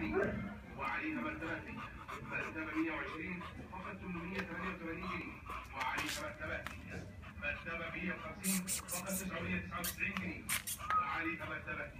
جنيه وعليها مرتبة مرتبة 120 فقط 888 جنيه وعليها مرتبة مرتبة 150 فقط 999 جنيه. وعليها مرتبة